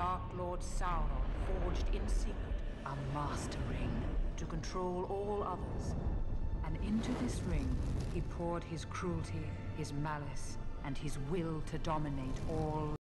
Dark Lord Sauron forged in secret a master ring to control all others. And into this ring, he poured his cruelty, his malice, and his will to dominate all